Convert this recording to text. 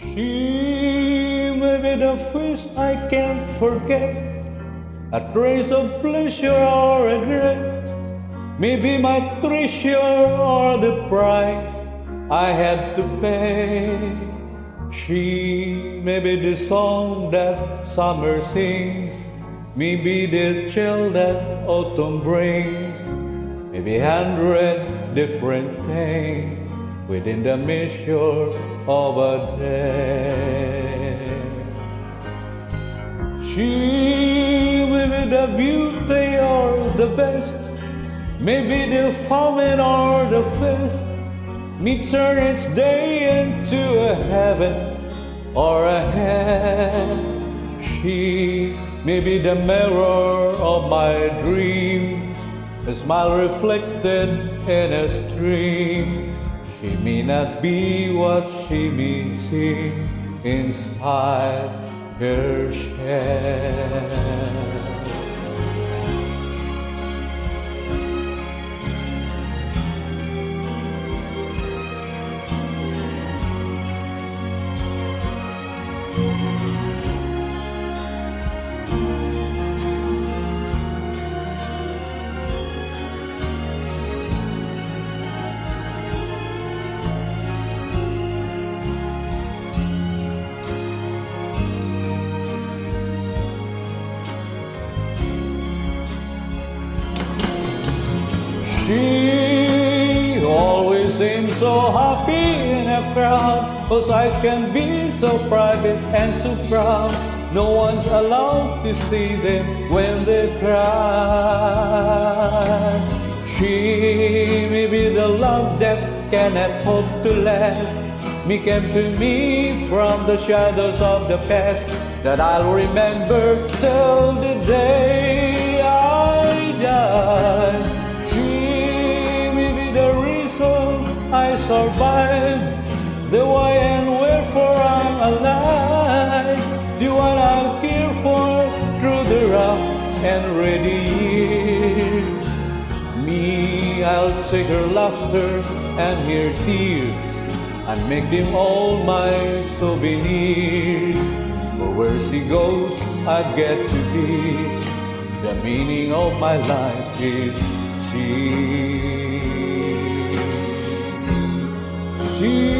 She may be the face I can't forget, a trace of pleasure or regret, maybe my treasure or the price I had to pay. She may be the song that summer sings, maybe the chill that autumn brings, maybe a hundred different things within the measure of a day. She be the beauty or the best, maybe the fountain or the fest, me turn its day into a heaven or a hell. She may be the mirror of my dreams, a smile reflected in a stream. She may not be what she may seem inside her shell. She seems so happy in a crowd. Those eyes can be so private and so proud. No one's allowed to see them when they cry. She may be the love that cannot hope to last. Me came to me from the shadows of the past that I'll remember till the I survive, the why and wherefore I'm alive, the one I'll care for through the rough and ready years. Me, I'll take her laughter and her tears and make them all my souvenirs. For where she goes, I get to be. The meaning of my life is she. She